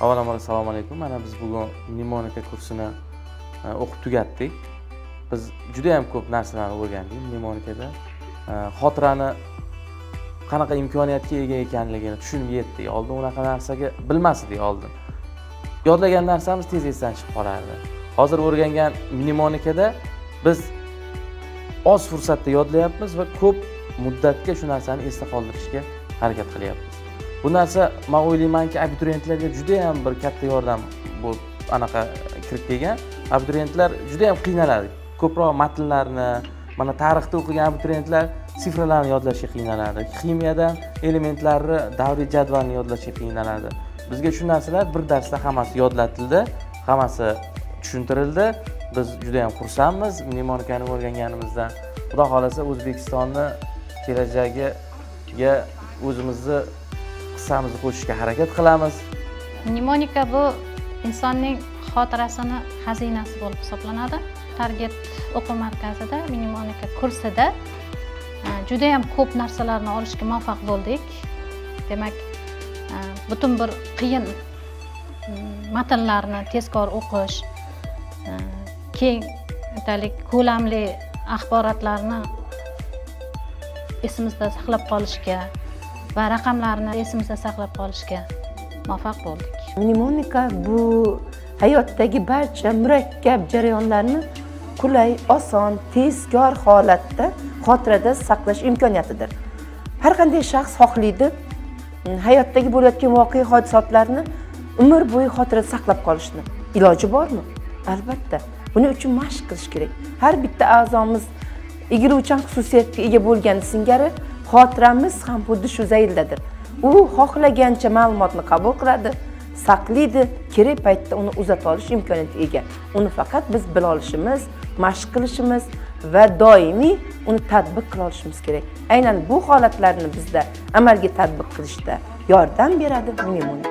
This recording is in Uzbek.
avvalambor assalomu alaykum. Mana biz bugun mnemonika kursini e, o'qib tugatdik. Biz juda yam ko'p narsalarni o'rgandik mnemonikada. E, xotirani qanaqa imkoniyatga ega ekanligini tushunib yetdik. Oldin unaqa narsaga bilmas edik oldin. Yodlagan narsamiz tez esdan chiqib qolardi. Hozir o'rgangan mnemonikada biz oz fursatda yodlayapmiz va ko'p muddatga shu narsani esda qoldirishga harakat qilyapmiz. Bu narsa man o'ylaymanki abituriyentlarga judayam bir katta yordam bu anaqa kirib kelgan. Abituriyentlar judayam qiynaladi. Ko'proq matnlarni mana tarixda o'qigan abituriyentlar sifralarni yodlashga qiynaladi. Ximiyadan elementlarni davriy jadvalni yodlashga qiynaladi. Bizga shu narsalar bir darsda hammasi yodlatildi hammasi tushuntirildi. Biz juda yam xursandmiz mnemonikani o'rganganimizdan xudo xohlasa o'zbekistonni kelajagiga o'zimizni hissamizni qo'shishga harakat qilamiz. Mnemonika bu insonning xotirasini xazinasi bo'lib hisoblanadi. Target o'quv markazida mnemonika kursida e, judayam ko'p narsalarni olishga muvaffaq bo'ldik. Demak e, butun bir qiyin e, matnlarni tezkor o'qish keng aytaylik ko'lamli axborotlarni esimizda saqlab qolishga va raqamlarni esimizda saqlab qolishga muvaffaq bo'ldik. Mnemonika bu hayotdagi barcha murakkab jarayonlarni qulay oson tezkor holatda xotirada saqlash imkoniyatidir. Har qanday shaxs xohlaydi mm, hayotdagi bo'layotgan voqea hodisalarni umr bo'yi xotirada saqlab qolishni iloji bormi? Albatta buning uchun mashq qilish kerak. Har bitta a'zomiz egiluvchan xususiyatga ega bo'lgani singari xotiramiz ham xuddi shu zayldadir. U xohlagancha ma'lumotni qabul qiladi saqlaydi kerak paytda uni uzata olish imkoniyatiga ega. Uni faqat biz bila olishimiz mashq qilishimiz va doimiy uni tadbiq qila olishimiz kerak. Aynan bu holatlarni bizda amalga tadbiq qilishda yordam beradi mnemonika